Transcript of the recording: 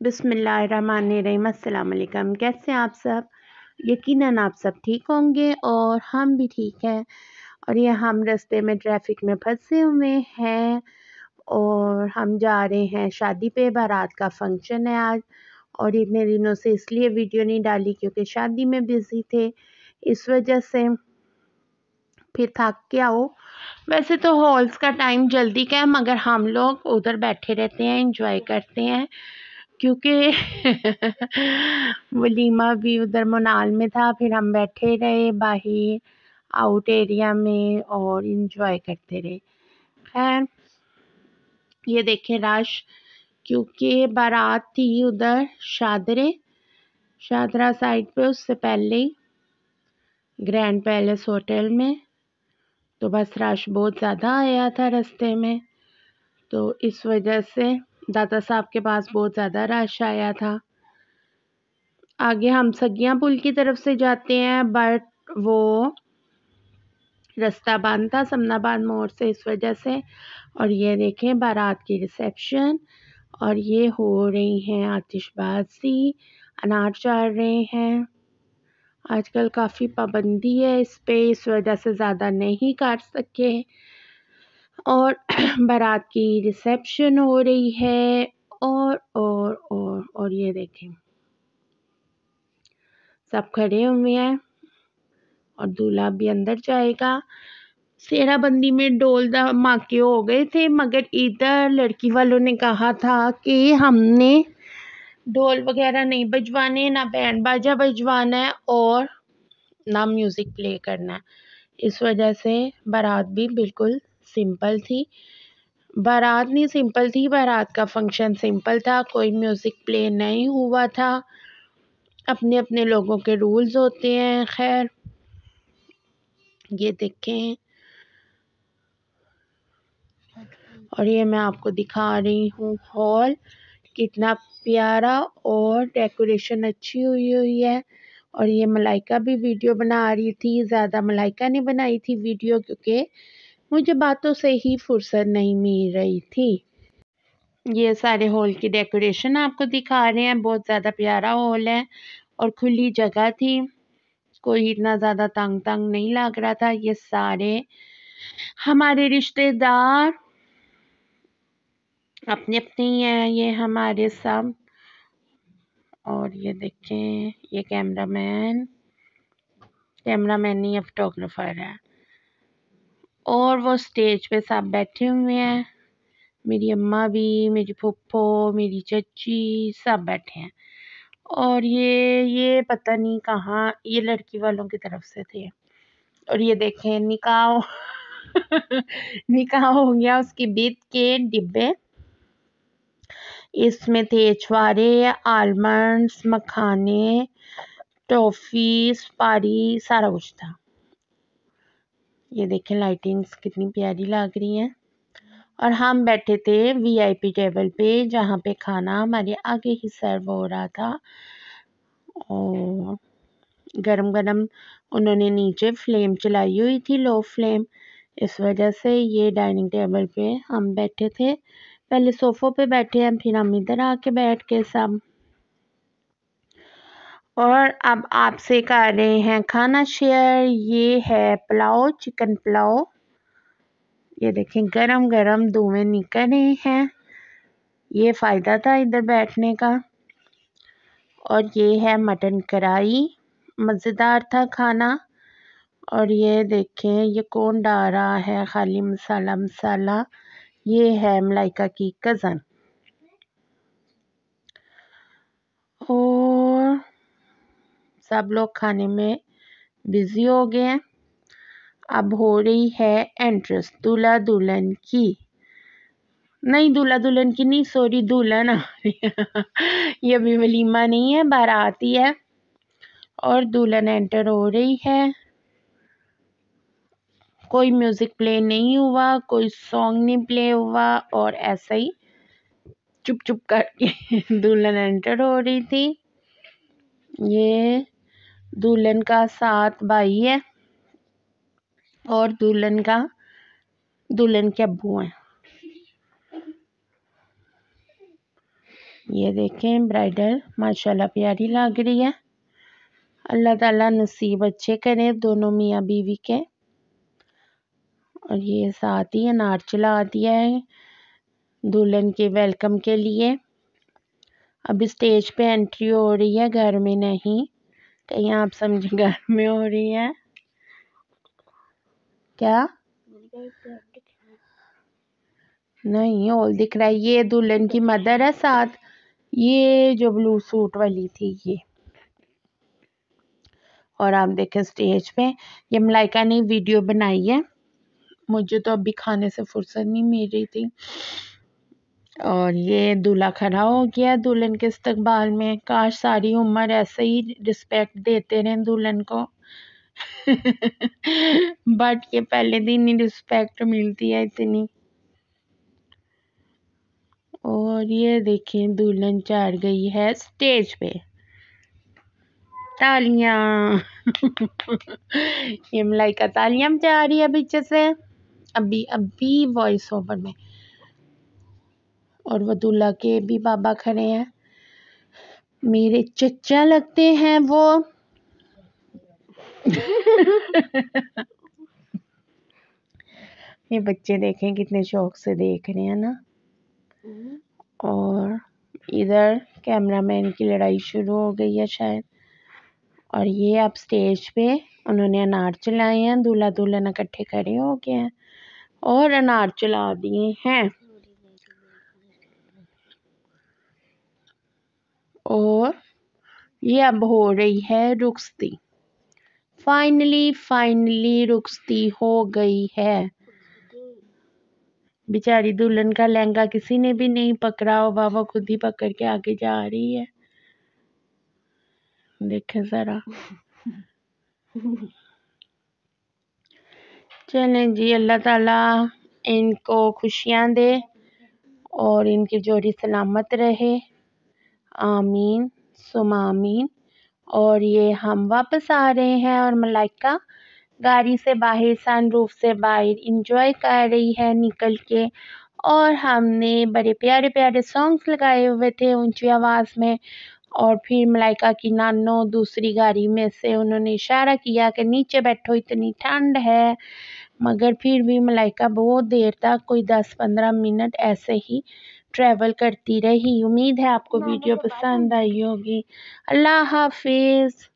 बिसमीम अल्लाम कैसे आप सब? यकीनन आप सब ठीक होंगे और हम भी ठीक हैं। और ये हम रास्ते में ट्रैफ़िक में फंसे हुए हैं और हम जा रहे हैं शादी पे। बारात का फ़ंक्शन है आज और इतने दिनों से इसलिए वीडियो नहीं डाली क्योंकि शादी में बिज़ी थे। इस वजह से फिर थक के आओ वैसे तो हॉल्स का टाइम जल्दी का है मगर हम लोग उधर बैठे रहते हैं इंजॉय करते हैं। क्योंकि वलीमा भी उधर मनाल में था, फिर हम बैठे रहे बाहर आउट एरिया में और इन्जॉय करते रहे। खैर, ये देखें रश क्योंकि बारात थी उधर शादरे, शादरा साइड पे, उससे पहले ही ग्रैंड पैलेस होटल में। तो बस रश बहुत ज़्यादा आया था रास्ते में। तो इस वजह से दादा साहब के पास बहुत ज़्यादा रश आया था। आगे हम सगिया पुल की तरफ़ से जाते हैं बट वो रास्ता बंद था समनाबाद मोड़ से इस वजह से। और ये देखें बारात की रिसेप्शन और ये हो रही हैं आतिशबाजी अनार चढ़ रहे हैं। आजकल काफ़ी पाबंदी है इस पे, इस वजह से ज़्यादा नहीं काट सके। और बारात की रिसेप्शन हो रही है और और और और ये देखें। सब खड़े हुए हैं और दूल्हा भी अंदर जाएगा। सेराबंदी में डोल धमाके हो गए थे, मगर इधर लड़की वालों ने कहा था कि हमने ढोल वगैरह नहीं बजवाने, ना बैंड बाजा बजवाना है और ना म्यूज़िक प्ले करना है। इस वजह से बारात भी बिल्कुल सिंपल थी। बारात नहीं सिंपल थी, बारात का फ़ंक्शन सिंपल था, कोई म्यूज़िक प्ले नहीं हुआ था। अपने अपने लोगों के रूल्स होते हैं, खैर। ये देखें। और ये मैं आपको दिखा रही हूँ हॉल कितना प्यारा और डेकोरेशन अच्छी हुई हुई है। और ये मलाइका भी वीडियो बना रही थी, ज़्यादा मलाइका ने बनाई थी वीडियो क्योंकि मुझे बातों से ही फुर्सत नहीं मिल रही थी। ये सारे हॉल की डेकोरेशन आपको दिखा रहे हैं। बहुत ज़्यादा प्यारा हॉल है और खुली जगह थी। कोई इतना ज़्यादा तंग तंग नहीं लग रहा था। ये सारे हमारे रिश्तेदार अपने अपने ही हैं। ये हमारे सब। और ये देखें, ये कैमरामैन। कैमरामैन नहीं है फोटोग्राफर है। और वो स्टेज पे सब बैठे हुए हैं। मेरी अम्मा भी, मेरी फुप्पो, मेरी चची सब बैठे हैं। और ये ये पता नहीं कहाँ, ये लड़की वालों की तरफ़ से थे। और ये देखें, निकाह निकाह हो गया उसकी बीत के डिब्बे। इसमें थे छुआरे आलमंड्स, मखाने टॉफ़ी सुपारी सारा कुछ था। ये देखें लाइटिंग्स कितनी प्यारी लग रही हैं। और हम बैठे थे वीआईपी टेबल पे, जहाँ पे खाना हमारे आगे ही सर्व हो रहा था। और गरम गरम उन्होंने नीचे फ्लेम चलाई हुई थी लो फ्लेम इस वजह से ये डाइनिंग टेबल पे हम बैठे थे। पहले सोफ़ों पे बैठे हैं, फिर हम इधर आके बैठ के सब और अब आपसे कर रहे हैं, खाना शेयर ये है, पुलाव चिकन पुलाव। ये देखें गरम गरम धुएँ निकल रहे हैं। ये फ़ायदा था इधर बैठने का। और ये है मटन कढ़ाई। मज़ेदार था खाना। और ये देखें, ये कौन डाल रहा है, खाली मसाला मसाला ये है मलाइका की कज़न और सब लोग खाने में बिज़ी हो गए हैं। अब हो रही है एंट्रेंस दूल्हा दुल्हन की। नहीं दूल्हा दुल्हन की नहीं सॉरी दुल्हन ये अभी वलीमा नहीं है बारात ही है। और दुल्हन एंटर हो रही है। कोई म्यूज़िक प्ले नहीं हुआ, कोई सॉन्ग नहीं प्ले हुआ और ऐसा ही चुप चुप करके दुल्हन एंटर हो रही थी। ये दुल्हन का साथ भाई है और दुल्हन का, दुल्हन के अबू हैं। ये देखें ब्राइडल माशाल्लाह प्यारी लग रही है। अल्लाह ताला नसीब अच्छे करे, दोनों मियाँ बीवी के। और ये साथ ही अनार चला दिया है, दुल्हन के वेलकम के लिए। अभी स्टेज पे एंट्री हो रही है, घर में नहीं। कहीं आप समझे घर में हो रही है। क्या? नहीं हॉल दिख रहा है, ये दुल्हन की मदर है साथ। ये जो ब्लू सूट वाली थी, ये। और आप देखें स्टेज पे, ये मलाइका ने वीडियो बनाई है। मुझे तो अभी खाने से फुर्सत नहीं मिल रही थी। और ये दूल्हा खड़ा हो गया दुल्हन के इस्तकबाल में। काश सारी उम्र ऐसे ही रिस्पेक्ट देते रहें दुल्हन को। बट ये पहले दिन ही रिस्पेक्ट मिलती है इतनी। और ये देखें, दुल्हन चढ़ गई है स्टेज पे। तालियाँ। ये मलाइका तालियाँ बजा रही है पीछे से। अभी अभी वॉइस ओवर में। और वो दूल्हा के भी बाबा खड़े हैं। मेरे चचा लगते हैं वो। ये बच्चे देखें कितने शौक से देख रहे हैं ना। और इधर कैमरामैन की लड़ाई शुरू हो गई है शायद। और ये अब स्टेज पे उन्होंने अनार चलाए हैं, दूल्हा दुल्हन इकट्ठे खड़े हो गए हैं और अनार चला दिए हैं। और ये अब हो रही है रुखसती फाइनली फाइनली रुखसती हो गई है। बेचारी दुल्हन का लहंगा किसी ने भी नहीं पकड़ा हो बाबा खुद ही पकड़ के आगे जा रही है। देखे ज़रा। चलें जी, अल्लाह ताला इनको खुशियाँ दे और इनकी जोड़ी सलामत रहे। आमीन, सुम आमीन। और ये हम वापस आ रहे हैं और मलाइका गाड़ी से बाहर सनरूफ से बाहर इंजॉय कर रही है निकल के। और हमने बड़े प्यारे प्यारे सॉन्ग्स लगाए हुए थे ऊँची आवाज़ में। और फिर मलाइका की नानो दूसरी गाड़ी में से उन्होंने इशारा किया कि नीचे बैठो, इतनी ठंड है। मगर फिर भी मलाइका बहुत देर तक, कोई दस पंद्रह मिनट ऐसे ही ट्रैवल करती रही। उम्मीद है आपको वीडियो पसंद आई होगी। अल्लाह हाफिज़।